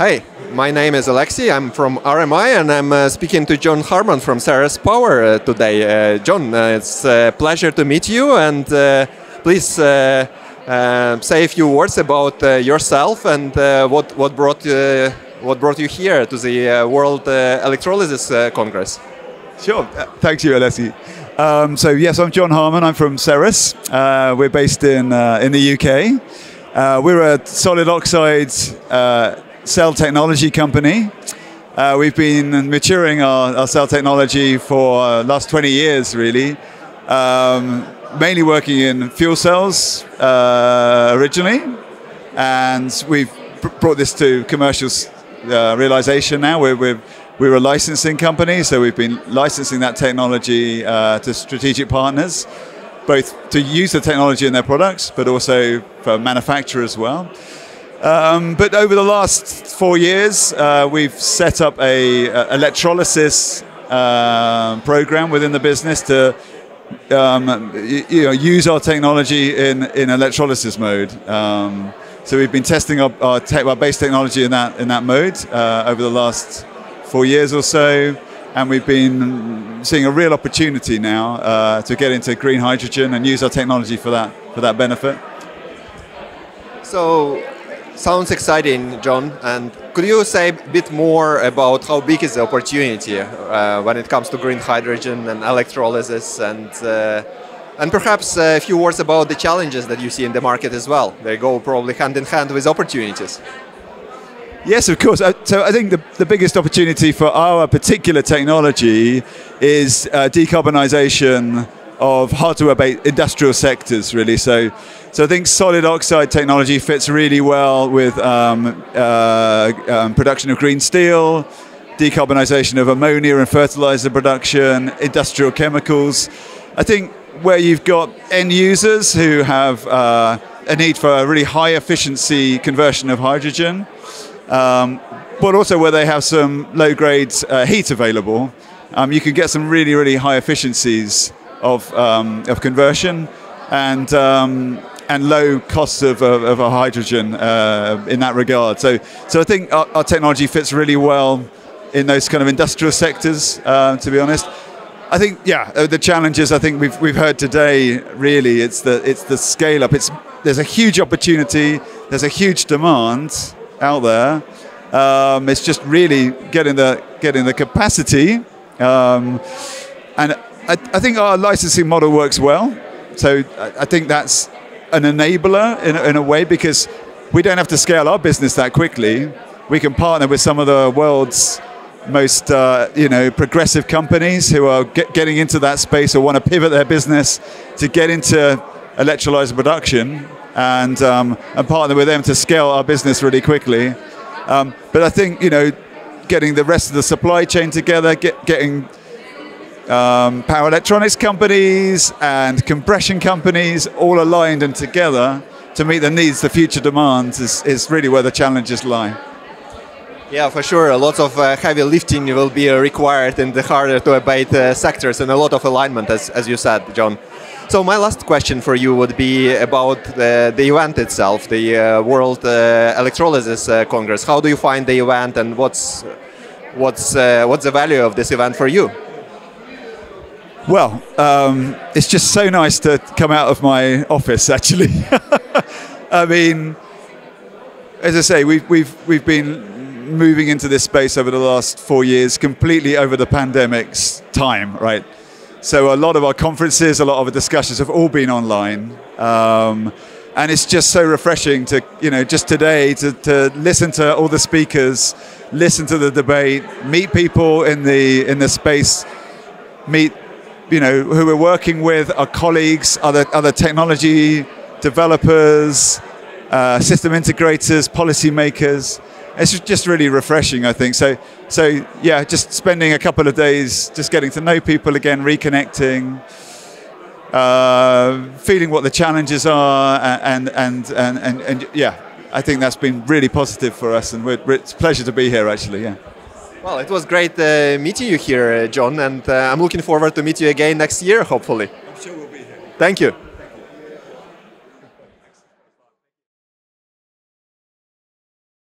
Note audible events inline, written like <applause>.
Hi, my name is Alexi. I'm from RMI and I'm uh, speaking to Jon Harman from Ceres Power uh, today. Uh, Jon, uh, it's a pleasure to meet you and uh, please uh, uh, say a few words about uh, yourself and what, what, brought, what brought you here to the World Electrolysis Congress. Sure, thank you, Alexi. Um, so yes, I'm Jon Harman. I'm from Ceres. we're based in, in the UK. we're a solid oxide cell technology company. Uh, we've been maturing our, our, cell technology for uh, last 20 years, really. Um, mainly working in fuel cells uh, originally, and we've brought this to commercial uh, realization now. We're, we're, we're, a licensing company, so we've been licensing that technology uh, to strategic partners, both to use the technology in their products, but also for manufacture as well. Um, but over the last four years, uh, we've set up a, a electrolysis uh, program within the business to um, you know, use our technology in, in electrolysis mode. Um, so we've been testing our, our, te our, base technology in that, in that mode uh, over the last four years or so. And we've been seeing a real opportunity now uh, to get into green hydrogen and use our technology for that, for that benefit. So Sounds exciting, Jon. And could you say a bit more about how big is the opportunity uh, when it comes to green hydrogen and electrolysis, and uh, and perhaps a few words about the challenges that you see in the market as well? They go probably hand in hand with opportunities. Yes, of course. Uh, so I think the, the biggest opportunity for our particular technology is uh, decarbonisation of hard to abate industrial sectors, really. So, so I think solid oxide technology fits really well with um, uh, um, production of green steel, decarbonisation of ammonia and fertilizer production, industrial chemicals. I think where you've got end users who have uh, a need for a really high efficiency conversion of hydrogen, um, but also where they have some low grade uh, heat available, um, you can get some really, really high efficiencies of, um, of conversion and, um, and low costs of, of, of hydrogen uh, in that regard. So, so I think our, our, technology fits really well in those kind of industrial sectors, uh, to be honest. I think, yeah, uh, the challenges I think we've, we've heard today really, it's the, it's the scale up. It's, there's a huge opportunity, there's a huge demand out there. Um, it's just really getting the, getting the capacity. Um, and I, I, think our licensing model works well. So I, I think that's an enabler in, in, a way because we don't have to scale our business that quickly. We can partner with some of the world's most uh, you know progressive companies who are get, getting into that space or want to pivot their business to get into electrolyzer production and um, and partner with them to scale our business really quickly. Um, but I think you know getting the rest of the supply chain together, get, getting um, power electronics companies and compression companies all aligned and together to meet the needs, the future demands is, is really where the challenges lie. Yeah, for sure. A lot of uh, heavy lifting will be uh, required in the harder to abate uh, sectors and a lot of alignment, as, as you said, Jon. So my last question for you would be about the, the event itself, the uh, World uh, Electrolysis Congress. How do you find the event and what's, what's, what's the value of this event for you? Well, um, it's just so nice to come out of my office. Actually, <laughs> I mean, as I say, we've we've we've been moving into this space over the last four years, completely over the pandemic's time, right? So a lot of our conferences, a lot of our discussions have all been online. Um, and it's just so refreshing to, you know, just today to, to listen to all the speakers, listen to the debate, meet people in the in the space, meet you know, who we're working with, our colleagues, other, other technology developers, uh, system integrators, policymakers. It's just really refreshing, I think. So, so yeah, just spending a couple of days just getting to know people again, reconnecting, uh, feeling what the challenges are, and, and, and, and, and, yeah, I think that's been really positive for us, and it's a pleasure to be here, actually, yeah. Well, it was great uh, meeting you here, uh, Jon, and uh, I'm looking forward to meet you again next year, hopefully. I'm sure we'll be here. Thank you.